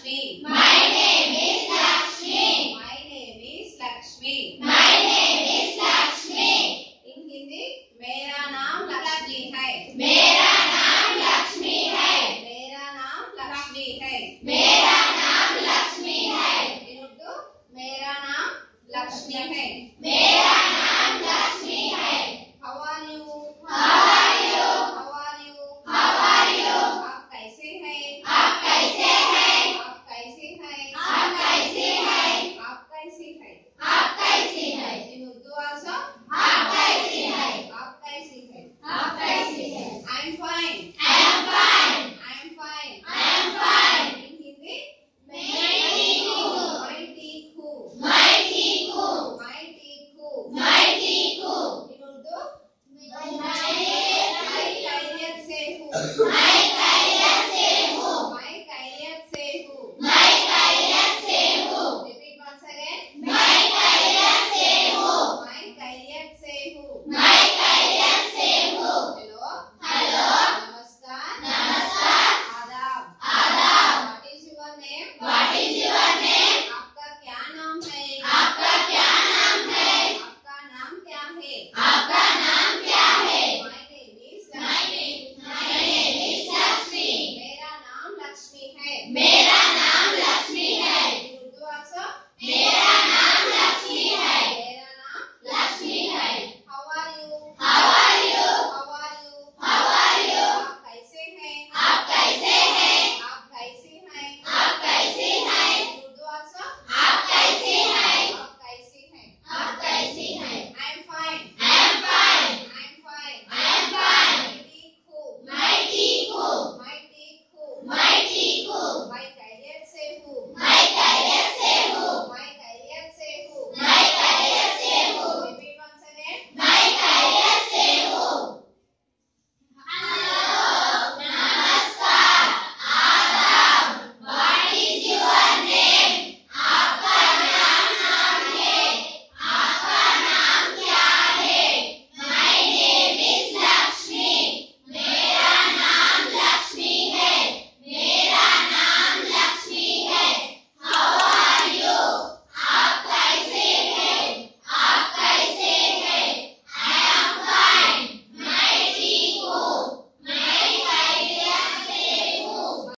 Lakshmi. My name is Lakshmi. My name is Lakshmi. My name is Lakshmi. In Hindi, Mera naam Lakshmi hai. Mera naam Lakshmi hai. Mera naam Lakshmi hai. Mera naam Lakshmi hai. In Urdu, मेरा नाम लक्ष्मी है. मेरा